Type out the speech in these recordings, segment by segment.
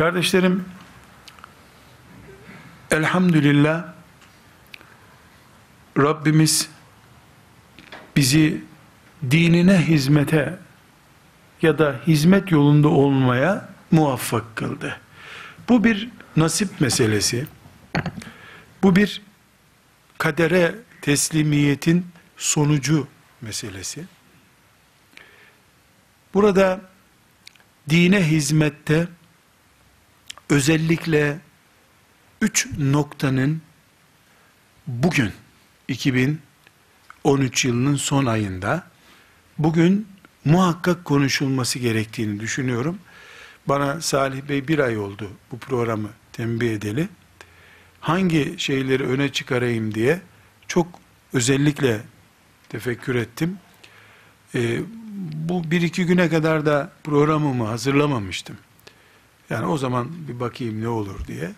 Kardeşlerim, elhamdülillah Rabbimiz bizi dinine hizmete ya da hizmet yolunda olmaya muvaffak kıldı. Bu bir nasip meselesi. Bu bir kadere teslimiyetin sonucu meselesi. Burada dine hizmette özellikle üç noktanın bugün 2013 yılının son ayında bugün muhakkak konuşulması gerektiğini düşünüyorum. Bana Salih Bey bir ay oldu bu programı tembih edeli. Hangi şeyleri öne çıkarayım diye çok özellikle tefekkür ettim. Ee, bu bir iki güne kadar da programımı hazırlamamıştım. Yani o zaman bir bakayım ne olur diye.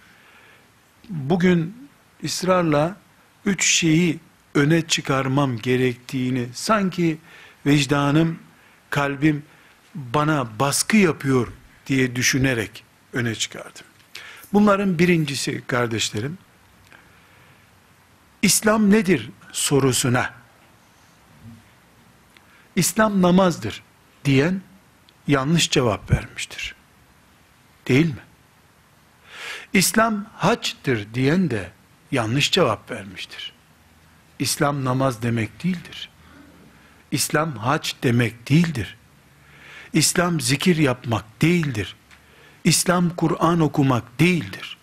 Bugün ısrarla üç şeyi öne çıkarmam gerektiğini sanki vicdanım, kalbim bana baskı yapıyor diye düşünerek öne çıkardım. Bunların birincisi kardeşlerim, İslam nedir sorusuna, İslam namazdır diyen yanlış cevap vermiştir. Değil mi? İslam haçtır diyen de yanlış cevap vermiştir. İslam namaz demek değildir. İslam hac demek değildir. İslam zikir yapmak değildir. İslam Kur'an okumak değildir.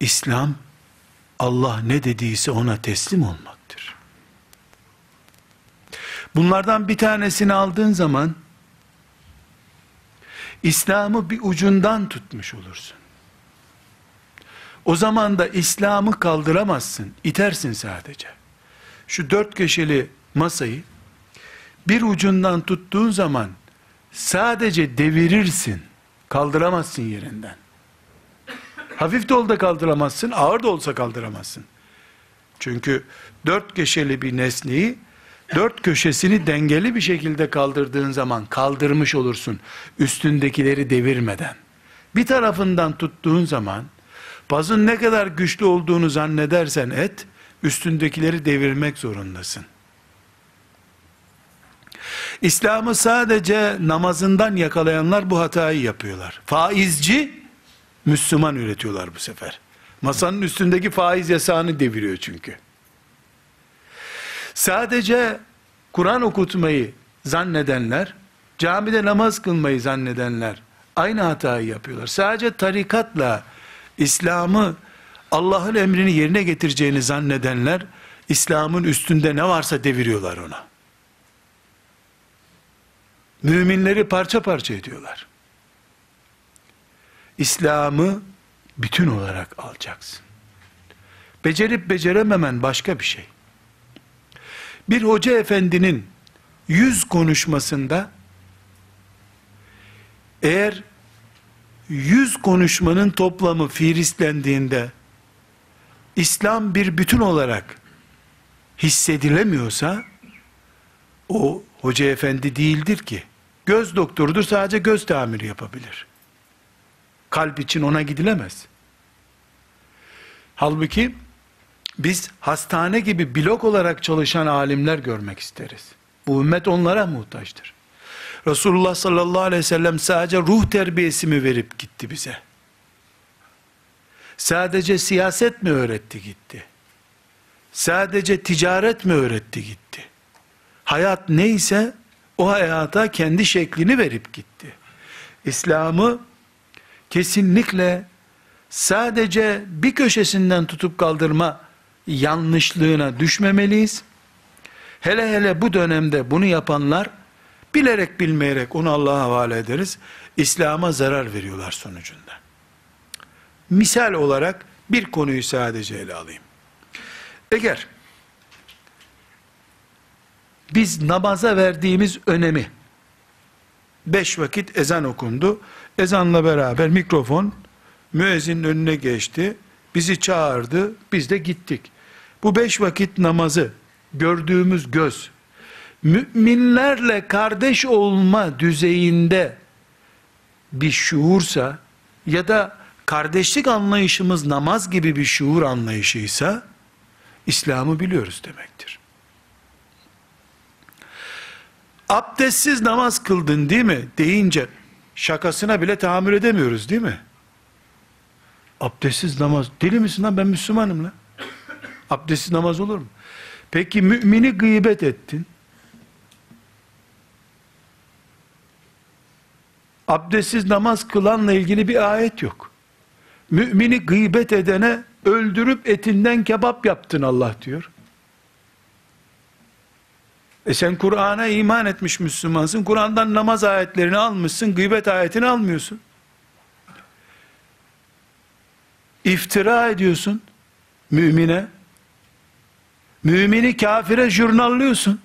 İslam Allah ne dediyse ona teslim olmaktır. Bunlardan bir tanesini aldığın zaman İslam'ı bir ucundan tutmuş olursun. O zaman da İslam'ı kaldıramazsın, itersin sadece. Şu dört köşeli masayı bir ucundan tuttuğun zaman sadece devirirsin, kaldıramazsın yerinden. Hafif de olsa kaldıramazsın, ağır da olsa kaldıramazsın. Çünkü dört köşeli bir nesneyi dört köşesini dengeli bir şekilde kaldırdığın zaman kaldırmış olursun. Üstündekileri devirmeden. Bir tarafından tuttuğun zaman pazın ne kadar güçlü olduğunu zannedersen et, üstündekileri devirmek zorundasın. İslam'ı sadece namazından yakalayanlar bu hatayı yapıyorlar. Faizci Müslüman üretiyorlar bu sefer. Masanın üstündeki faiz yasağını deviriyor çünkü. Sadece Kur'an okutmayı zannedenler, camide namaz kılmayı zannedenler aynı hatayı yapıyorlar. Sadece tarikatla İslam'ı Allah'ın emrini yerine getireceğini zannedenler İslam'ın üstünde ne varsa deviriyorlar ona. Müminleri parça parça ediyorlar. İslam'ı bütün olarak alacaksın. Becerip becerememen başka bir şey. Bir hoca efendinin yüz konuşmasında eğer yüz konuşmanın toplamı fiirislendiğinde İslam bir bütün olarak hissedilemiyorsa o hoca efendi değildir ki. Göz doktorudur sadece göz tamiri yapabilir. Kalp için ona gidilemez. Halbuki biz hastane gibi blok olarak çalışan alimler görmek isteriz. Bu ümmet onlara muhtaçtır. Resulullah sallallahu aleyhi ve sellem sadece ruh terbiyesi mi verip gitti bize? Sadece siyaset mi öğretti gitti? Sadece ticaret mi öğretti gitti? Hayat neyse o hayata kendi şeklini verip gitti. İslam'ı kesinlikle sadece bir köşesinden tutup kaldırma yanlışlığına düşmemeliyiz. Hele hele bu dönemde bunu yapanlar bilerek bilmeyerek onu Allah'a havale ederiz. İslam'a zarar veriyorlar sonucunda. Misal olarak bir konuyu sadece ele alayım. Eğer biz namaza verdiğimiz önemi beş vakit ezan okundu. Ezanla beraber mikrofon müezzinin önüne geçti. Bizi çağırdı. Biz de gittik. Bu beş vakit namazı gördüğümüz göz müminlerle kardeş olma düzeyinde bir şuursa ya da kardeşlik anlayışımız namaz gibi bir şuur anlayışıysa İslam'ı biliyoruz demektir. Abdestsiz namaz kıldın değil mi deyince şakasına bile tahammül edemiyoruz değil mi? Abdestsiz namaz. Deli misin lan ben Müslümanım lan. Abdestsiz namaz olur mu? Peki mümini gıybet ettin. Abdestsiz namaz kılanla ilgili bir ayet yok. Mümini gıybet edene öldürüp etinden kebap yaptın Allah diyor. E sen Kur'an'a iman etmiş Müslümansın. Kur'an'dan namaz ayetlerini almışsın. Gıybet ayetini almıyorsun. İftira ediyorsun. Mümine. Mümini kafire jurnallıyorsun.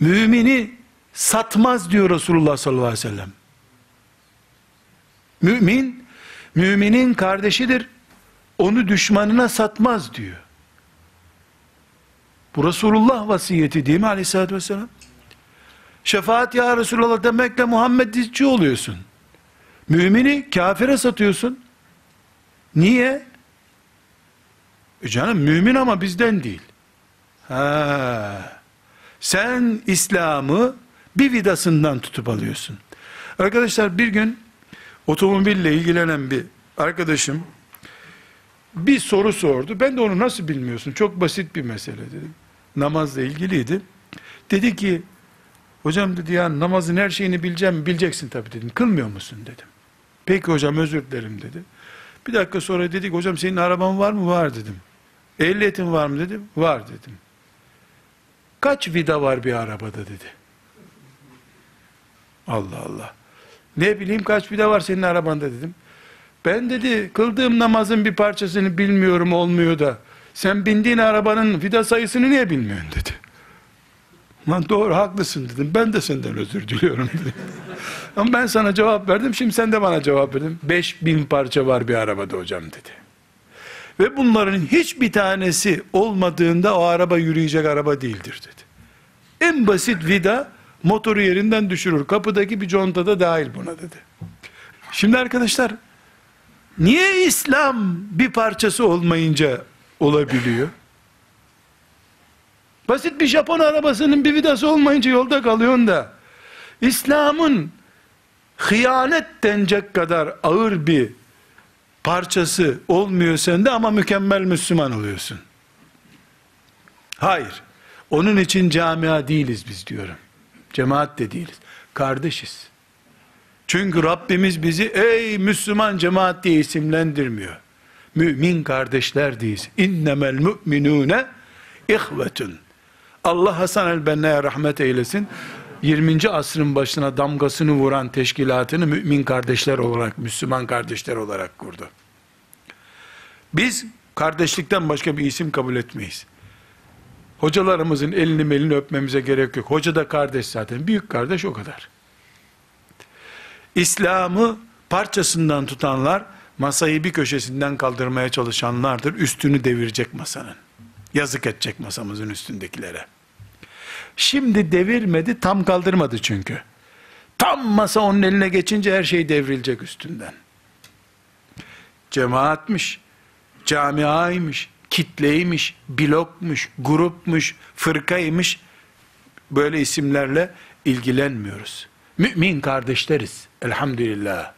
Mümini satmaz diyor Resulullah sallallahu aleyhi ve sellem. Mümin, müminin kardeşidir. Onu düşmanına satmaz diyor. Bu Resulullah vasiyeti değil mi aleyhissalatü vesselam? Şefaat ya Resulullah demekle Muhammed dizci oluyorsun. Mümini kafire satıyorsun. Niye? E canım mümin ama bizden değil. Ha. Sen İslam'ı bir vidasından tutup alıyorsun. Arkadaşlar bir gün otomobille ilgilenen bir arkadaşım bir soru sordu. Ben de onu nasıl bilmiyorsun? Çok basit bir mesele dedim. Namazla ilgiliydi. Dedi ki hocam dedi ya namazın her şeyini bileceğim bileceksin tabii dedim. Kılmıyor musun dedim. Peki hocam özür dilerim dedi. Bir dakika sonra dedik hocam senin araban var mı? Var dedim. Ehliyetin var mı dedim. Var dedim. Kaç vida var bir arabada dedi. Allah Allah. Ne bileyim kaç vida var senin arabanda dedim. Ben dedi kıldığım namazın bir parçasını bilmiyorum olmuyor da sen bindiğin arabanın vida sayısını niye bilmiyorsun dedi. Lan doğru haklısın dedim. Ben de senden özür diliyorum dedim. Ama ben sana cevap verdim. Şimdi sen de bana cevap verdin. Beş bin parça var bir arabada hocam dedi. Ve bunların hiçbir tanesi olmadığında o araba yürüyecek araba değildir dedi. En basit vida motoru yerinden düşürür. Kapıdaki bir conta da dahil buna dedi. Şimdi arkadaşlar niye İslam bir parçası olmayınca olabiliyor? Basit bir Japon arabasının bir vidası olmayınca yolda kalıyorsun da İslam'ın hıyanet denecek kadar ağır bir parçası olmuyor sende ama mükemmel Müslüman oluyorsun. Hayır. Onun için camia değiliz biz diyorum. Cemaat de değiliz. Kardeşiz. Çünkü Rabbimiz bizi ey Müslüman cemaat diye isimlendirmiyor. Mümin kardeşler değiliz. İnnemel müminune ihvetun. Allah Hasan el-Benna'ya rahmet eylesin. 20. asrın başına damgasını vuran teşkilatını mümin kardeşler olarak, Müslüman kardeşler olarak kurdu. Biz kardeşlikten başka bir isim kabul etmeyiz. Hocalarımızın elini melini öpmemize gerek yok. Hoca da kardeş zaten. Büyük kardeş o kadar. İslam'ı parçasından tutanlar, masayı bir köşesinden kaldırmaya çalışanlardır. Üstünü devirecek masanın. Yazık edecek masamızın üstündekilere. Şimdi devirmedi, tam kaldırmadı çünkü. Tam masa onun eline geçince her şey devrilecek üstünden. Cemaatmiş, camiaymış, kitleymiş, blokmuş, grupmuş, fırkaymış. Böyle isimlerle ilgilenmiyoruz. Mümin kardeşleriz elhamdülillah.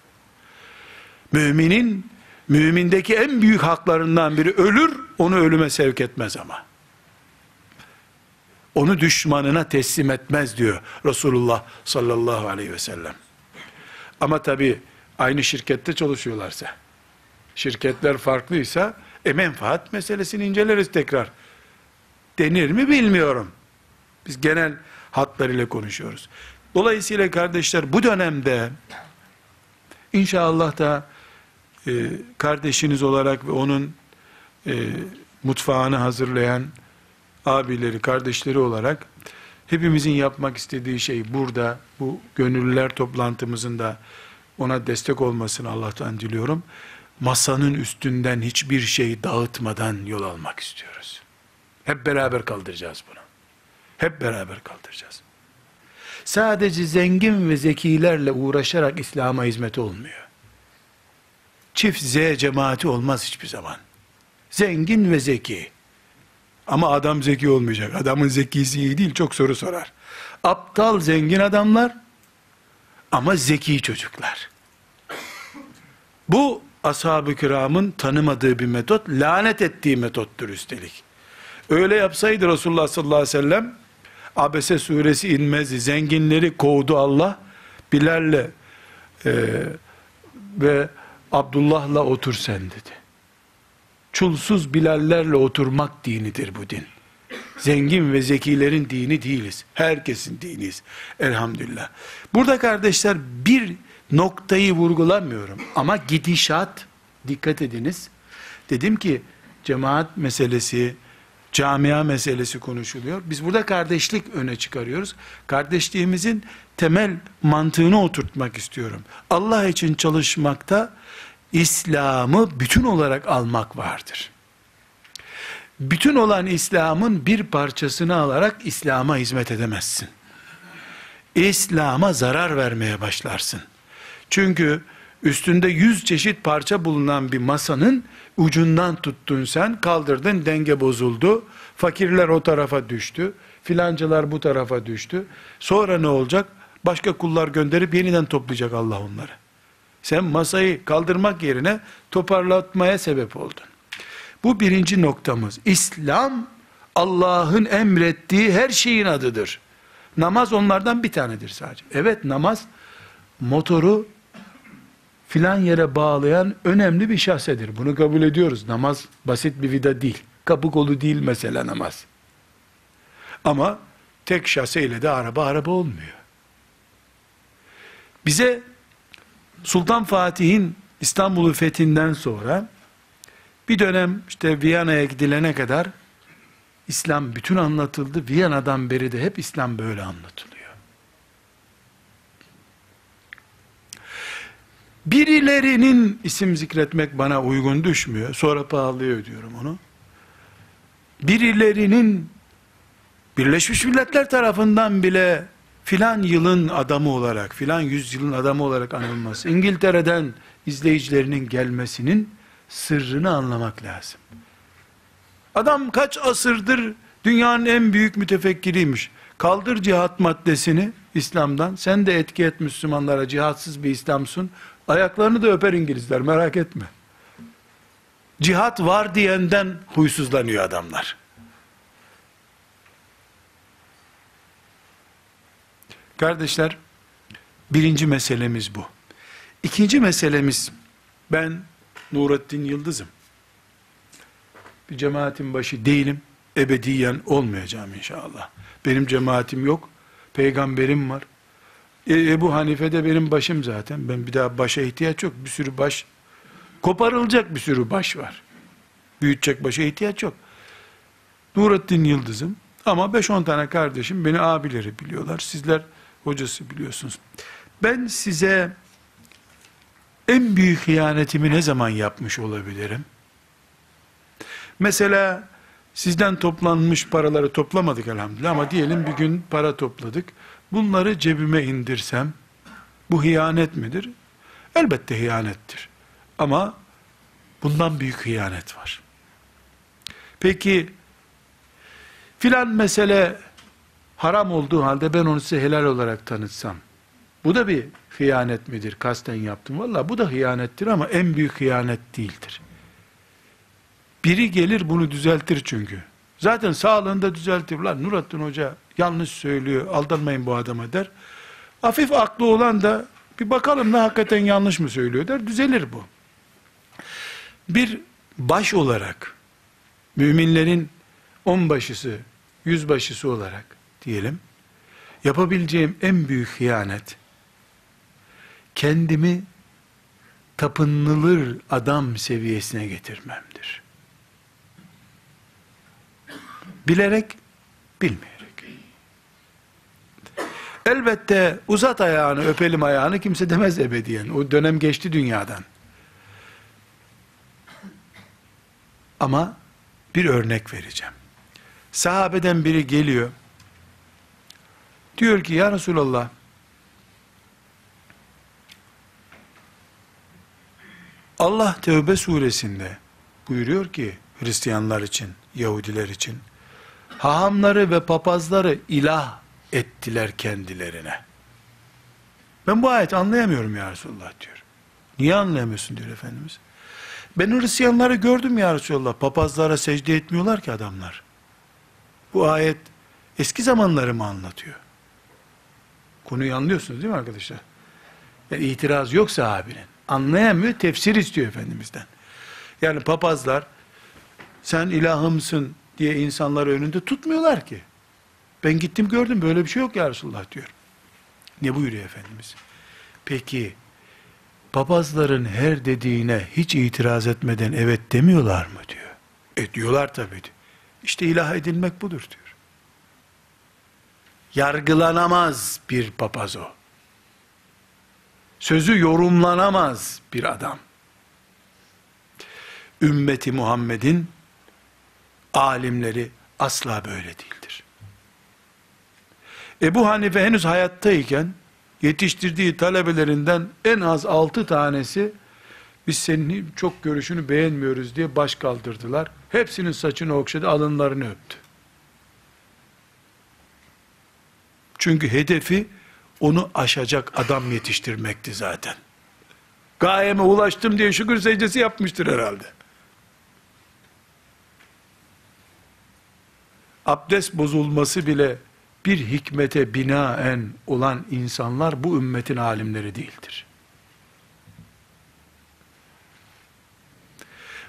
Müminin mümindeki en büyük haklarından biri ölür, onu ölüme sevk etmez ama onu düşmanına teslim etmez diyor Resulullah sallallahu aleyhi ve sellem. Ama tabi aynı şirkette çalışıyorlarsa, şirketler farklıysa, e menfaat meselesini inceleriz tekrar. Denir mi bilmiyorum. Biz genel hatlarıyla konuşuyoruz. Dolayısıyla kardeşler bu dönemde inşallah da e, kardeşiniz olarak ve onun e, mutfağını hazırlayan abileri, kardeşleri olarak hepimizin yapmak istediği şey burada, bu gönüllüler toplantımızın da ona destek olmasını Allah'tan diliyorum. Masanın üstünden hiçbir şey dağıtmadan yol almak istiyoruz. Hep beraber kaldıracağız bunu. Hep beraber kaldıracağız. Sadece zengin ve zekilerle uğraşarak İslam'a hizmet olmuyor. Çift Z cemaati olmaz hiçbir zaman. Zengin ve zeki. Ama adam zeki olmayacak. Adamın zekisi iyi değil, çok soru sorar. Aptal zengin adamlar ama zeki çocuklar. Bu ashab-ı kiramın tanımadığı bir metot, lanet ettiği metottur üstelik. Öyle yapsaydı Resulullah sallallahu aleyhi ve sellem Abese suresi inmezdi. Zenginleri kovdu Allah. Bilal'le e, ve Abdullah'la otur sen dedi. Çulsuz Bilallerle oturmak dinidir bu din. Zengin ve zekilerin dini değiliz. Herkesin diniyiz. Elhamdülillah. Burada kardeşler bir noktayı vurgulamıyorum. Ama gidişat, dikkat ediniz. Dedim ki cemaat meselesi, camia meselesi konuşuluyor. Biz burada kardeşlik öne çıkarıyoruz. Kardeşliğimizin temel mantığını oturtmak istiyorum. Allah için çalışmakta İslam'ı bütün olarak almak vardır. Bütün olan İslam'ın bir parçasını alarak İslam'a hizmet edemezsin. İslam'a zarar vermeye başlarsın. Çünkü üstünde yüz çeşit parça bulunan bir masanın ucundan tuttun sen, kaldırdın, denge bozuldu. Fakirler o tarafa düştü, filancılar bu tarafa düştü. Sonra ne olacak? Başka kullar gönderip yeniden toplayacak Allah onları. Sen masayı kaldırmak yerine toparlatmaya sebep oldun. Bu birinci noktamız. İslam Allah'ın emrettiği her şeyin adıdır. Namaz onlardan bir tanedir sadece. Evet namaz motoru filan yere bağlayan önemli bir şahsedir. Bunu kabul ediyoruz. Namaz basit bir vida değil. Kapı kolu değil mesela namaz. Ama tek şaseyle de araba araba olmuyor. Bize Sultan Fatih'in İstanbul'u fethinden sonra bir dönem işte Viyana'ya gidilene kadar İslam bütün anlatıldı. Viyana'dan beri de hep İslam böyle anlatılıyor. Birilerinin isim zikretmek bana uygun düşmüyor. Sonra pahalıya ödüyorum onu. Birilerinin Birleşmiş Milletler tarafından bile filan yılın adamı olarak, filan yüzyılın adamı olarak anılması, İngiltere'den izleyicilerinin gelmesinin sırrını anlamak lazım. Adam kaç asırdır dünyanın en büyük mütefekkiriymiş. Kaldır cihat maddesini İslam'dan. Sen de etki et Müslümanlara cihatsız bir İslamsın. Ayaklarını da öper İngilizler merak etme. Cihat var diyenden huysuzlanıyor adamlar. Kardeşler, birinci meselemiz bu. İkinci meselemiz, ben Nurettin Yıldız'ım. Bir cemaatin başı değilim, ebediyen olmayacağım inşallah. Benim cemaatim yok, peygamberim var. E, Ebu Hanife de benim başım zaten. Ben bir daha başa ihtiyaç yok. Bir sürü baş, koparılacak bir sürü baş var. Büyütecek başa ihtiyaç yok. Nurettin Yıldız'ım. Ama 5-10 tane kardeşim beni abileri biliyorlar. Sizler hocası biliyorsunuz. Ben size en büyük hıyanetimi ne zaman yapmış olabilirim? Mesela sizden toplanmış paraları toplamadık elhamdülillah ama diyelim bir gün para topladık. Bunları cebime indirsem bu hıyanet midir? Elbette hıyanettir. Ama bundan büyük hıyanet var. Peki filan mesele haram olduğu halde ben onu size helal olarak tanıtsam, bu da bir hıyanet midir? Kasten yaptım. Valla bu da hıyanettir ama en büyük hıyanet değildir. Biri gelir bunu düzeltir çünkü. Zaten sağlığında düzeltir. Lan Nurattin Hoca yanlış söylüyor, aldanmayın bu adama der. Hafif aklı olan da bir bakalım ne hakikaten yanlış mı söylüyor der, düzelir bu. Bir baş olarak, müminlerin onbaşısı, yüzbaşısı olarak, diyelim, yapabileceğim en büyük hıyanet, kendimi tapınılır adam seviyesine getirmemdir. Bilerek, bilmeyerek. Elbette uzat ayağını, öpelim ayağını kimse demez ebediyen. O dönem geçti dünyadan. Ama bir örnek vereceğim. Sahabeden biri geliyor, Diyor ki ya Resulallah Allah Tevbe suresinde buyuruyor ki Hristiyanlar için, Yahudiler için hahamları ve papazları ilah ettiler kendilerine. Ben bu ayeti anlayamıyorum ya Resulullah diyor. Niye anlayamıyorsun diyor Efendimiz. Ben Hristiyanları gördüm ya Resulullah. Papazlara secde etmiyorlar ki adamlar. Bu ayet eski zamanları mı anlatıyor? Konuyu anlıyorsunuz değil mi arkadaşlar? Yani itiraz yok sahabinin. Anlayamıyor, tefsir istiyor Efendimiz'den. Yani papazlar sen ilahımsın diye insanları önünde tutmuyorlar ki. Ben gittim gördüm böyle bir şey yok ya Resulullah diyor. Ne buyuruyor Efendimiz? Peki papazların her dediğine hiç itiraz etmeden evet demiyorlar mı diyor. E diyorlar tabii. İşte ilah edilmek budur diyor. Yargılanamaz bir papaz o. Sözü yorumlanamaz bir adam. Ümmeti Muhammed'in alimleri asla böyle değildir. Ebu Hanife henüz hayattayken yetiştirdiği talebelerinden en az altı tanesi biz senin çok görüşünü beğenmiyoruz diye baş kaldırdılar. Hepsinin saçını okşadı, alınlarını öptü. Çünkü hedefi onu aşacak adam yetiştirmekti zaten. Gayeme ulaştım diye şükür secdesi yapmıştır herhalde. Abdest bozulması bile bir hikmete binaen olan insanlar bu ümmetin alimleri değildir.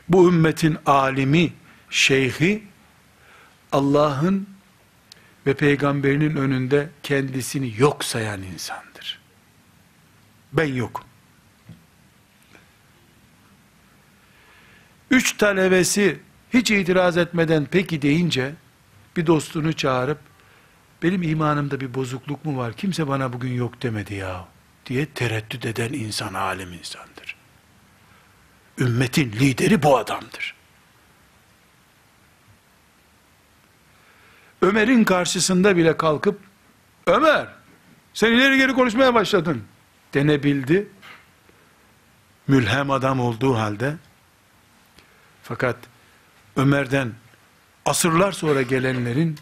Bu ümmetin alimi, şeyhi Allah'ın ve peygamberinin önünde kendisini yok sayan insandır. Ben yokum. Üç talebesi hiç itiraz etmeden peki deyince bir dostunu çağırıp benim imanımda bir bozukluk mu var? Kimse bana bugün yok demedi ya diye tereddüt eden insan alim insandır. Ümmetin lideri bu adamdır. Ömer'in karşısında bile kalkıp Ömer sen ileri geri konuşmaya başladın denebildi. Mülhem adam olduğu halde fakat Ömer'den asırlar sonra gelenlerin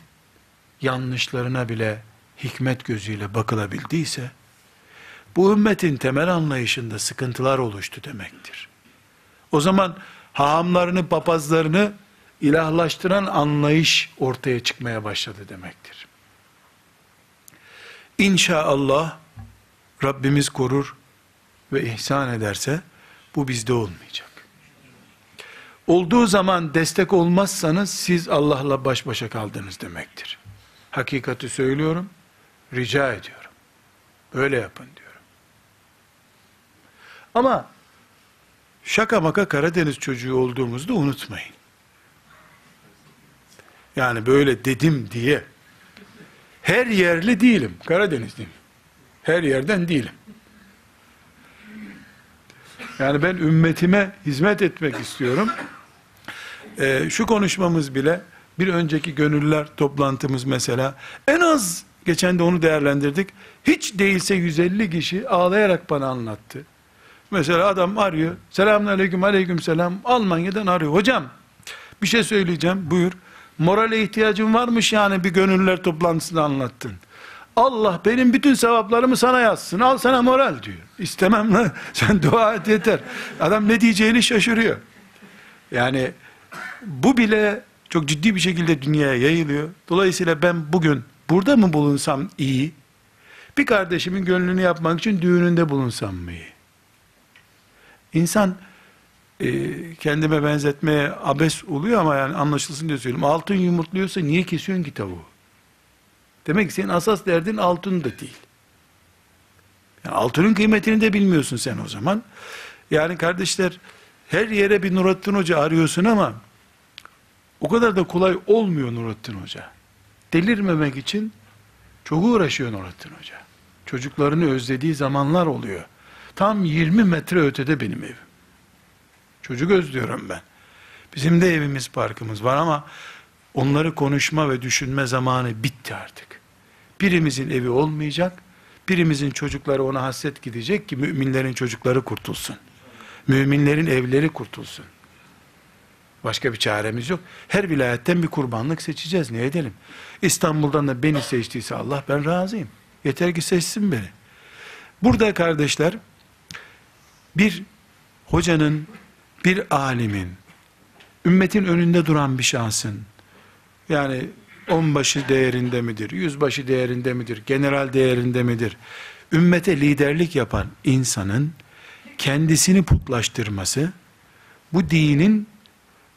yanlışlarına bile hikmet gözüyle bakılabildiyse, bu ümmetin temel anlayışında sıkıntılar oluştu demektir. O zaman hahamlarını, papazlarını ilahlaştıran anlayış ortaya çıkmaya başladı demektir. İnşallah Rabbimiz korur ve ihsan ederse bu bizde olmayacak. Olduğu zaman destek olmazsanız siz Allah'la baş başa kaldınız demektir. Hakikati söylüyorum, rica ediyorum. Böyle yapın diyorum. Ama şaka maka Karadeniz çocuğu olduğumuzu da unutmayın. Yani böyle dedim diye her yerli değilim. Karadenizliyim. Her yerden değilim. Yani ben ümmetime hizmet etmek istiyorum. Ee, şu konuşmamız bile bir önceki gönüller toplantımız mesela en az geçen de onu değerlendirdik. Hiç değilse 150 kişi ağlayarak bana anlattı. Mesela adam arıyor. Selamun aleyküm aleyküm selam. Almanya'dan arıyor. Hocam bir şey söyleyeceğim. Buyur. Morale ihtiyacım varmış yani bir gönüller toplantısında anlattın. Allah benim bütün sevaplarımı sana yazsın. Al sana moral diyor. İstemem lan. Sen dua et yeter. Adam ne diyeceğini şaşırıyor. Yani bu bile çok ciddi bir şekilde dünyaya yayılıyor. Dolayısıyla ben bugün burada mı bulunsam iyi? Bir kardeşimin gönlünü yapmak için düğününde bulunsam mı iyi? İnsan e, kendime benzetmeye abes oluyor ama yani anlaşılsın diye söylüyorum. Altın yumurtluyorsa niye kesiyorsun ki tavuğu? Demek ki senin asas derdin altın da değil. Yani altının kıymetini de bilmiyorsun sen o zaman. Yani kardeşler her yere bir Nurattin Hoca arıyorsun ama o kadar da kolay olmuyor Nurattin Hoca. Delirmemek için çok uğraşıyor Nurattin Hoca. Çocuklarını özlediği zamanlar oluyor. Tam 20 metre ötede benim evim. Çocuk özlüyorum ben. Bizim de evimiz, parkımız var ama onları konuşma ve düşünme zamanı bitti artık. Birimizin evi olmayacak, birimizin çocukları ona hasret gidecek ki müminlerin çocukları kurtulsun. Müminlerin evleri kurtulsun. Başka bir çaremiz yok. Her vilayetten bir kurbanlık seçeceğiz. Ne edelim? İstanbul'dan da beni seçtiyse Allah ben razıyım. Yeter ki seçsin beni. Burada kardeşler bir hocanın, bir alimin, ümmetin önünde duran bir şahsın, yani onbaşı değerinde midir, yüzbaşı değerinde midir, general değerinde midir, ümmete liderlik yapan insanın kendisini putlaştırması, bu dinin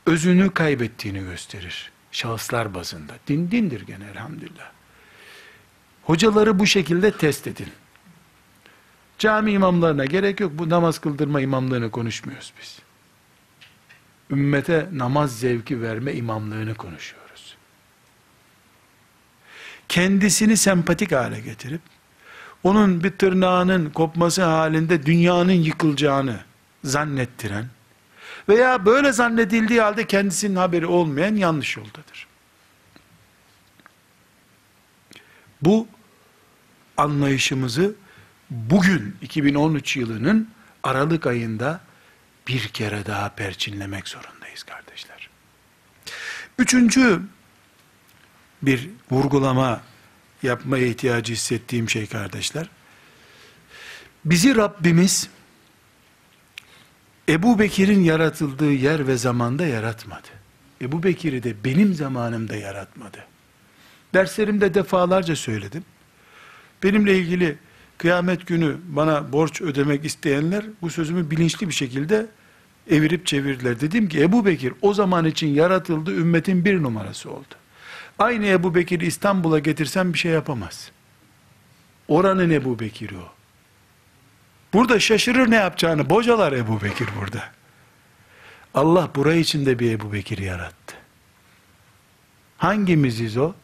özünü kaybettiğini gösterir. Şahıslar bazında. Din dindir gene elhamdülillah. Hocaları bu şekilde test edin. Cami imamlarına gerek yok. Bu namaz kıldırma imamlığını konuşmuyoruz biz. Ümmete namaz zevki verme imamlığını konuşuyoruz. Kendisini sempatik hale getirip, onun bir tırnağının kopması halinde dünyanın yıkılacağını zannettiren, veya böyle zannedildiği halde kendisinin haberi olmayan yanlış yoldadır. Bu anlayışımızı bugün 2013 yılının Aralık ayında bir kere daha perçinlemek zorundayız kardeşler. Üçüncü bir vurgulama yapmaya ihtiyacı hissettiğim şey kardeşler. Bizi Rabbimiz Ebu Bekir'in yaratıldığı yer ve zamanda yaratmadı. Ebu Bekir'i de benim zamanımda yaratmadı. Derslerimde defalarca söyledim. Benimle ilgili kıyamet günü bana borç ödemek isteyenler bu sözümü bilinçli bir şekilde evirip çevirdiler. Dedim ki Ebu Bekir o zaman için yaratıldı ümmetin bir numarası oldu. Aynı Ebu Bekir'i İstanbul'a getirsem bir şey yapamaz. Oranın Ebu Bekir'i o. Burada şaşırır ne yapacağını. Bocalar Ebu Bekir burada. Allah burayı için de bir Ebu Bekir yarattı. Hangimiziz o?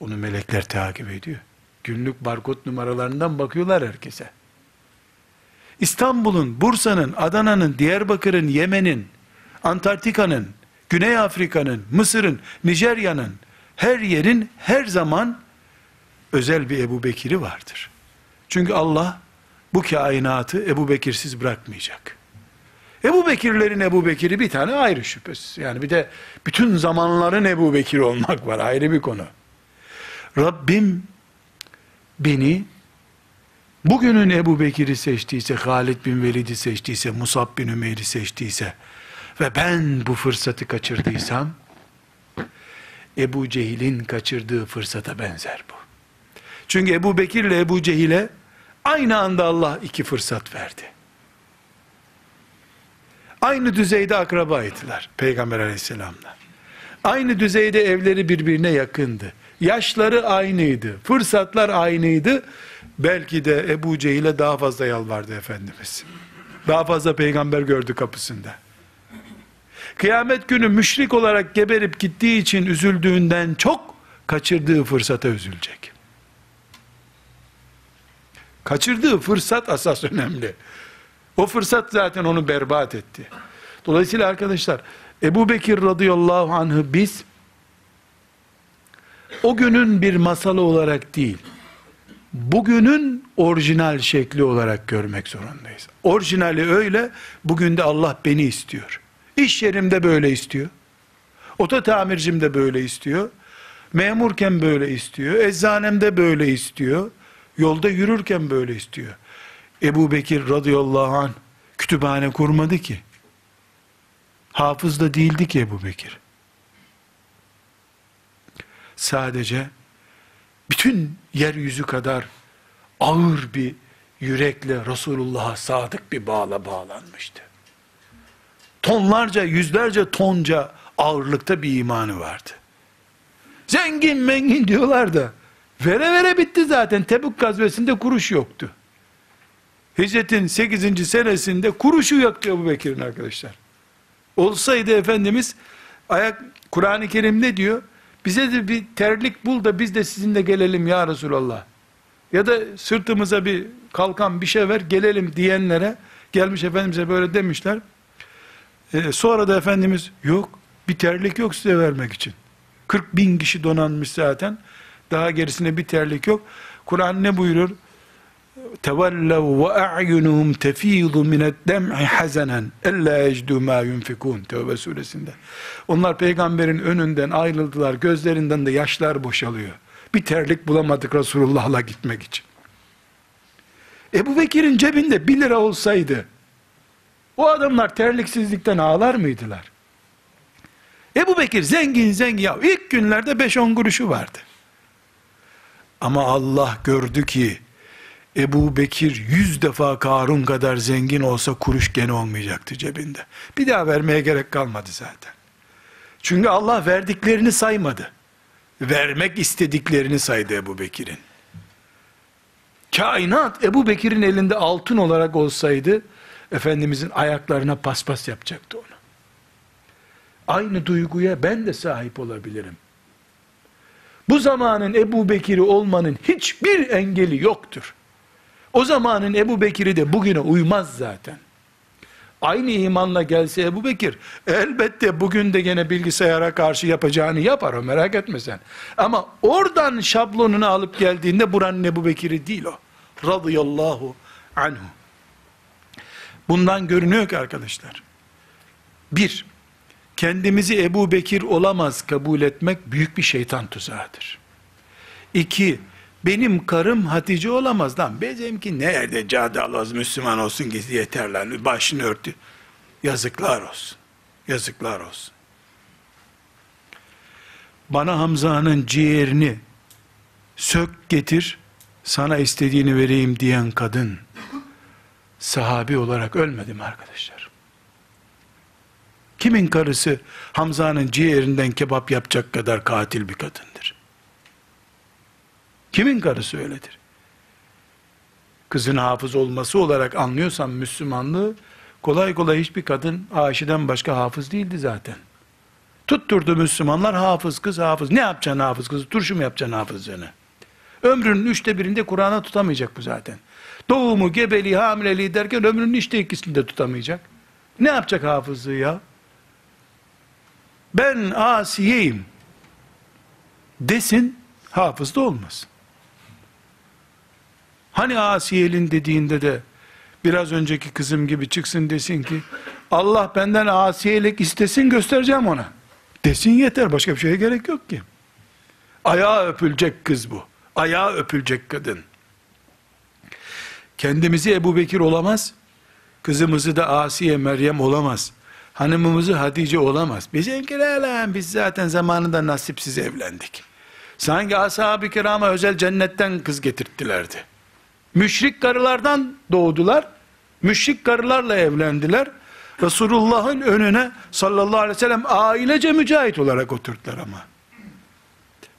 Onu melekler takip ediyor. Günlük barkod numaralarından bakıyorlar herkese. İstanbul'un, Bursa'nın, Adana'nın, Diyarbakır'ın, Yemen'in, Antarktika'nın, Güney Afrika'nın, Mısır'ın, Nijerya'nın, her yerin her zaman özel bir Ebu Bekir'i vardır. Çünkü Allah bu kainatı Ebu Bekirsiz bırakmayacak. Ebu Bekirlerin Ebu Bekir'i bir tane ayrı şüphesiz. Yani bir de bütün zamanların Ebu Bekir olmak var ayrı bir konu. Rabbim beni bugünün Ebu Bekir'i seçtiyse, Halid bin Velid'i seçtiyse, Musab bin Ümeyr'i seçtiyse ve ben bu fırsatı kaçırdıysam Ebu Cehil'in kaçırdığı fırsata benzer bu. Çünkü Ebu Bekir ile Ebu Cehil'e Aynı anda Allah iki fırsat verdi. Aynı düzeyde akrabaydılar Peygamber aleyhisselamla. Aynı düzeyde evleri birbirine yakındı. Yaşları aynıydı. Fırsatlar aynıydı. Belki de Ebu Cehil'e daha fazla yalvardı Efendimiz. Daha fazla peygamber gördü kapısında. Kıyamet günü müşrik olarak geberip gittiği için üzüldüğünden çok kaçırdığı fırsata üzülecek. Kaçırdığı fırsat asas önemli. O fırsat zaten onu berbat etti. Dolayısıyla arkadaşlar Ebu Bekir radıyallahu anh'ı biz o günün bir masalı olarak değil, bugünün orijinal şekli olarak görmek zorundayız. Orijinali öyle, bugün de Allah beni istiyor. İş yerimde böyle istiyor. Oto tamircim de böyle istiyor. Memurken böyle istiyor. Eczanemde böyle istiyor. Yolda yürürken böyle istiyor. Ebu Bekir radıyallahu anh kütüphane kurmadı ki. Hafız da değildi ki Ebu Bekir. Sadece bütün yeryüzü kadar ağır bir yürekle Resulullah'a sadık bir bağla bağlanmıştı. Tonlarca, yüzlerce tonca ağırlıkta bir imanı vardı. Zengin mengin diyorlar da Vere vere bitti zaten. Tebuk gazvesinde kuruş yoktu. Hicretin 8. senesinde kuruşu yoktu Ebu Bekir'in arkadaşlar. Olsaydı Efendimiz ayak Kur'an-ı Kerim ne diyor? Bize de bir terlik bul da biz de sizinle gelelim ya Resulallah. Ya da sırtımıza bir kalkan bir şey ver gelelim diyenlere gelmiş Efendimiz'e böyle demişler. Ee, sonra da Efendimiz yok bir terlik yok size vermek için. 40 bin kişi donanmış zaten Daha gerisine bir terlik yok. Kur'an ne buyurur? Tevellev ve a'yunuhum tefidu minet dem'i hazenen ella ecdu ma yunfikun Tevbe suresinde. Onlar peygamberin önünden ayrıldılar. Gözlerinden de yaşlar boşalıyor. Bir terlik bulamadık Resulullah'la gitmek için. Ebu Bekir'in cebinde bir lira olsaydı o adamlar terliksizlikten ağlar mıydılar? Ebu Bekir zengin zengin ya ilk günlerde 5-10 kuruşu vardı. Ama Allah gördü ki Ebu Bekir yüz defa Karun kadar zengin olsa kuruş gene olmayacaktı cebinde. Bir daha vermeye gerek kalmadı zaten. Çünkü Allah verdiklerini saymadı. Vermek istediklerini saydı Ebu Bekir'in. Kainat Ebu Bekir'in elinde altın olarak olsaydı, Efendimizin ayaklarına paspas yapacaktı onu. Aynı duyguya ben de sahip olabilirim. Bu zamanın Ebu Bekir'i olmanın hiçbir engeli yoktur. O zamanın Ebu Bekir'i de bugüne uymaz zaten. Aynı imanla gelse Ebu Bekir, elbette bugün de gene bilgisayara karşı yapacağını yapar o merak etme sen. Ama oradan şablonunu alıp geldiğinde buranın Ebu Bekir'i değil o. Radıyallahu anhu. Bundan görünüyor ki arkadaşlar. Bir, kendimizi Ebu Bekir olamaz kabul etmek büyük bir şeytan tuzağıdır. İki, benim karım Hatice olamaz lan. Bizimki nerede cadalaz Müslüman olsun ki yeter lan. Başını örtü. Yazıklar olsun. Yazıklar olsun. Bana Hamza'nın ciğerini sök getir, sana istediğini vereyim diyen kadın, sahabi olarak ölmedim arkadaşlar. Kimin karısı Hamza'nın ciğerinden kebap yapacak kadar katil bir kadındır? Kimin karısı öyledir? Kızın hafız olması olarak anlıyorsan Müslümanlığı, kolay kolay hiçbir kadın Ayşe'den başka hafız değildi zaten. Tutturdu Müslümanlar hafız kız hafız. Ne yapacaksın hafız kızı? Turşu mu yapacaksın hafızlığını? Ömrünün üçte birinde Kur'an'a tutamayacak bu zaten. Doğumu, gebeliği, hamileliği derken ömrünün işte ikisinde tutamayacak. Ne yapacak hafızlığı ya? Ben asiyeyim desin, hafız da olmasın. Hani Asiyel'in dediğinde de biraz önceki kızım gibi çıksın desin ki Allah benden asiyelik istesin göstereceğim ona. Desin yeter başka bir şeye gerek yok ki. Ayağı öpülecek kız bu. Ayağı öpülecek kadın. Kendimizi Ebu Bekir olamaz. Kızımızı da Asiye Meryem olamaz. Hanımımızı Hatice olamaz. Bizimkiler lan biz zaten zamanında nasipsiz evlendik. Sanki ashab-ı kirama özel cennetten kız getirttilerdi. Müşrik karılardan doğdular. Müşrik karılarla evlendiler. Resulullah'ın önüne sallallahu aleyhi ve sellem ailece mücahit olarak oturttular ama.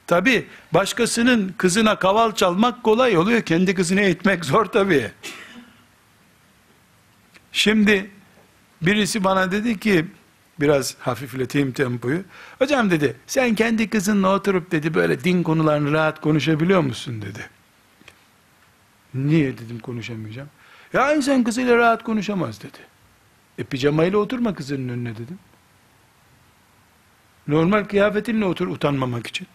Tabi başkasının kızına kaval çalmak kolay oluyor. Kendi kızını eğitmek zor tabi. Şimdi birisi bana dedi ki biraz hafifleteyim tempoyu. Hocam dedi sen kendi kızınla oturup dedi böyle din konularını rahat konuşabiliyor musun dedi. Niye dedim konuşamayacağım. Ya insan kızıyla rahat konuşamaz dedi. E pijamayla oturma kızının önüne dedim. Normal kıyafetinle otur utanmamak için.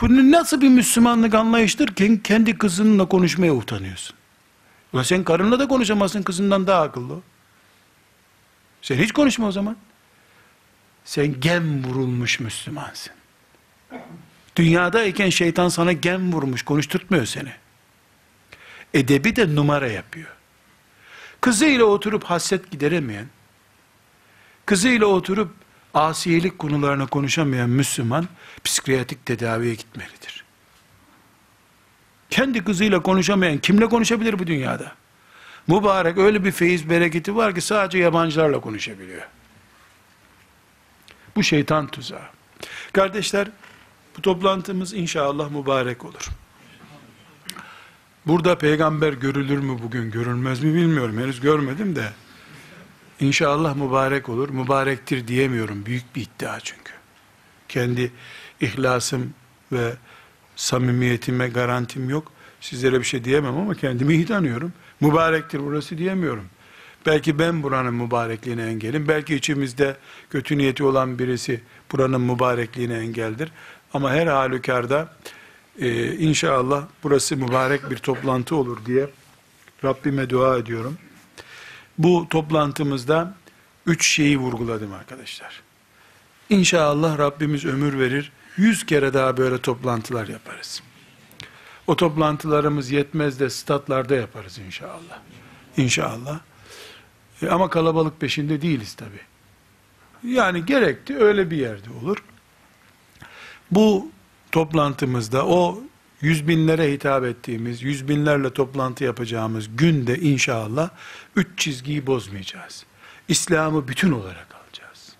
Bu nasıl bir Müslümanlık anlayıştır ki kendi kızınla konuşmaya utanıyorsun. Ulan sen karınla da konuşamazsın kızından daha akıllı. Sen hiç konuşma o zaman. Sen gem vurulmuş Müslümansın. Dünyadayken şeytan sana gem vurmuş, konuşturtmuyor seni. Edebi de numara yapıyor. Kızıyla oturup hasret gideremeyen, kızıyla oturup asiyelik konularına konuşamayan Müslüman, psikiyatrik tedaviye gitmelidir. Kendi kızıyla konuşamayan kimle konuşabilir bu dünyada? Mübarek öyle bir feyiz bereketi var ki sadece yabancılarla konuşabiliyor. Bu şeytan tuzağı. Kardeşler, bu toplantımız inşallah mübarek olur. Burada peygamber görülür mü bugün, görülmez mi bilmiyorum. Henüz görmedim de. İnşallah mübarek olur. Mübarektir diyemiyorum. Büyük bir iddia çünkü. Kendi ihlasım ve samimiyetime garantim yok. Sizlere bir şey diyemem ama kendimi iyi. Mübarektir burası diyemiyorum. Belki ben buranın mübarekliğine engelim. Belki içimizde kötü niyeti olan birisi buranın mübarekliğine engeldir. Ama her halükarda e, inşallah burası mübarek bir toplantı olur diye Rabbime dua ediyorum. Bu toplantımızda üç şeyi vurguladım arkadaşlar. İnşallah Rabbimiz ömür verir. Yüz kere daha böyle toplantılar yaparız. O toplantılarımız yetmez de statlarda yaparız inşallah. İnşallah. E, ama kalabalık peşinde değiliz tabi. Yani gerekti öyle bir yerde olur. Bu toplantımızda o yüz binlere hitap ettiğimiz, yüz binlerle toplantı yapacağımız günde inşallah üç çizgiyi bozmayacağız. İslam'ı bütün olarak alacağız.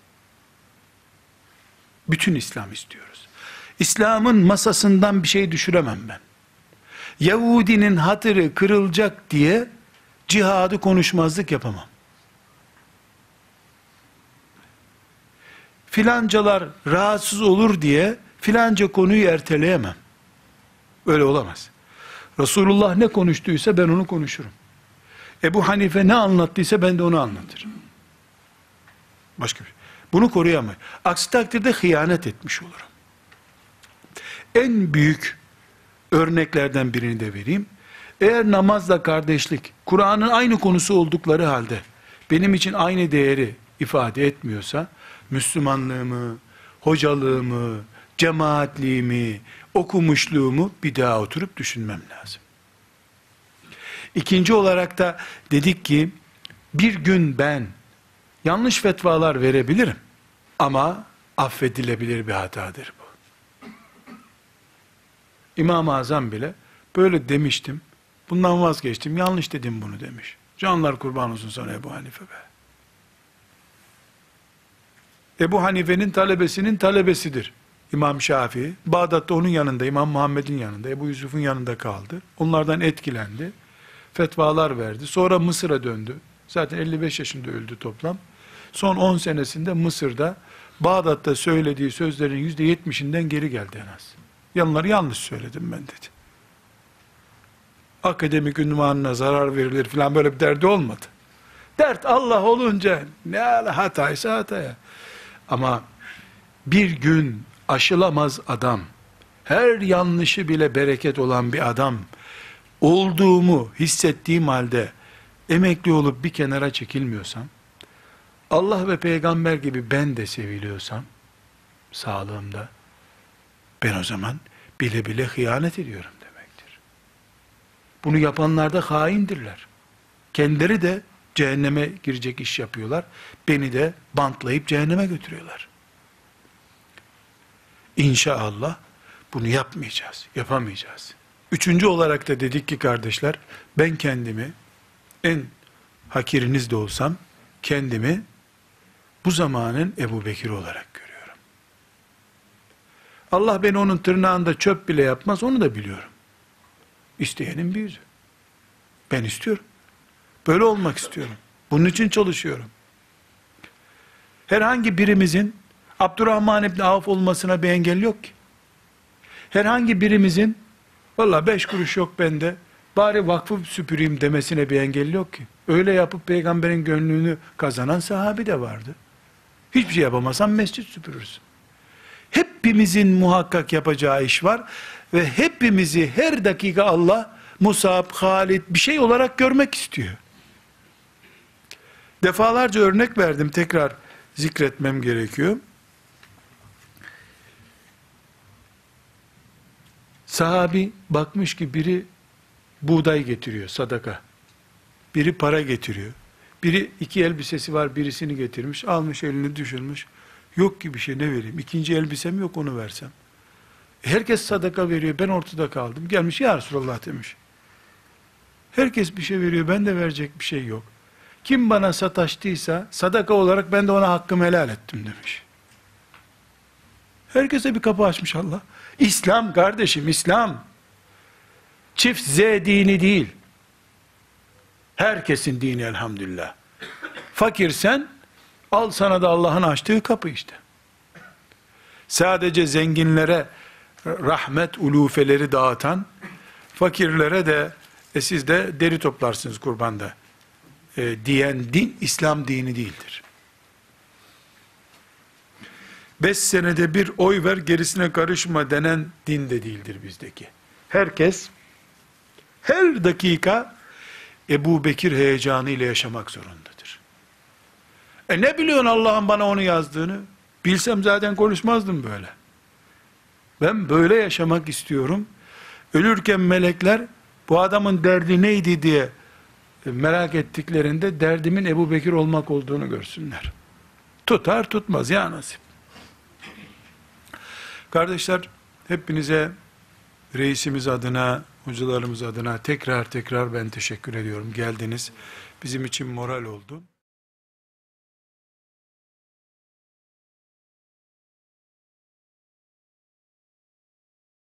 Bütün İslam istiyoruz. İslam'ın masasından bir şey düşüremem ben. Yahudinin hatırı kırılacak diye cihadı konuşmazlık yapamam. Filancalar rahatsız olur diye filanca konuyu erteleyemem. Öyle olamaz. Resulullah ne konuştuysa ben onu konuşurum. Ebu Hanife ne anlattıysa ben de onu anlatırım. Başka bir şey. Bunu koruyamayız. Aksi takdirde hıyanet etmiş olurum. En büyük örneklerden birini de vereyim. Eğer namazla kardeşlik, Kur'an'ın aynı konusu oldukları halde benim için aynı değeri ifade etmiyorsa, Müslümanlığımı, hocalığımı, cemaatliğimi, okumuşluğumu bir daha oturup düşünmem lazım. İkinci olarak da dedik ki, bir gün ben yanlış fetvalar verebilirim. Ama affedilebilir bir hatadır bu. İmam-ı Azam bile böyle demiştim. Bundan vazgeçtim. Yanlış dedim bunu demiş. Canlar kurban olsun sana Ebu Hanife be. Ebu Hanife'nin talebesinin talebesidir. İmam Şafii. Bağdat'ta onun yanında, İmam Muhammed'in yanında, Ebu Yusuf'un yanında kaldı. Onlardan etkilendi. Fetvalar verdi. Sonra Mısır'a döndü. Zaten 55 yaşında öldü toplam. Son 10 senesinde Mısır'da Bağdat'ta söylediği sözlerin %70'inden geri geldi en az. Yanları yanlış söyledim ben dedi. Akademik ünvanına zarar verilir falan böyle bir derdi olmadı. Dert Allah olunca ne hataysa hataya. Ama bir gün aşılamaz adam, her yanlışı bile bereket olan bir adam olduğumu hissettiğim halde emekli olup bir kenara çekilmiyorsam, Allah ve peygamber gibi ben de seviliyorsam, sağlığımda, ben o zaman bile bile hıyanet ediyorum demektir. Bunu yapanlar da haindirler. Kendileri de cehenneme girecek iş yapıyorlar. Beni de bantlayıp cehenneme götürüyorlar. İnşallah bunu yapmayacağız, yapamayacağız. Üçüncü olarak da dedik ki kardeşler, ben kendimi en hakiriniz de olsam, kendimi bu zamanın Ebu Bekir olarak görüyorum. Allah beni onun tırnağında çöp bile yapmaz, onu da biliyorum. İsteyenin bir yüzü. Ben istiyorum. Böyle olmak istiyorum. Bunun için çalışıyorum. Herhangi birimizin Abdurrahman İbni Avf olmasına bir engel yok ki. Herhangi birimizin valla beş kuruş yok bende bari vakfı süpüreyim demesine bir engel yok ki. Öyle yapıp peygamberin gönlünü kazanan sahabi de vardı. Hiçbir şey yapamazsan mescit süpürürsün. Hepimizin muhakkak yapacağı iş var ve hepimizi her dakika Allah Musab, Halid bir şey olarak görmek istiyor. Defalarca örnek verdim tekrar zikretmem gerekiyor. Sahabi bakmış ki biri buğday getiriyor sadaka. Biri para getiriyor. Biri iki elbisesi var birisini getirmiş. Almış elini düşürmüş. Yok ki bir şey ne vereyim. İkinci elbisem yok onu versem. Herkes sadaka veriyor. Ben ortada kaldım. Gelmiş ya Resulallah demiş. Herkes bir şey veriyor. Ben de verecek bir şey yok. Kim bana sataştıysa sadaka olarak ben de ona hakkımı helal ettim demiş. Herkese bir kapı açmış Allah. İslam kardeşim İslam. Çift Z dini değil. Herkesin dini elhamdülillah. Fakirsen al sana da Allah'ın açtığı kapı işte. Sadece zenginlere rahmet ulufeleri dağıtan, fakirlere de e siz de deri toplarsınız kurbanda e, diyen din İslam dini değildir. Beş senede bir oy ver gerisine karışma denen din de değildir bizdeki. Herkes her dakika Ebu Bekir heyecanı ile yaşamak zorundadır. E ne biliyorsun Allah'ın bana onu yazdığını? Bilsem zaten konuşmazdım böyle. Ben böyle yaşamak istiyorum. Ölürken melekler bu adamın derdi neydi diye merak ettiklerinde derdimin Ebu Bekir olmak olduğunu görsünler. Tutar tutmaz ya nasip. Kardeşler hepinize reisimiz adına, hocalarımız adına tekrar tekrar ben teşekkür ediyorum. Geldiniz. Bizim için moral oldu.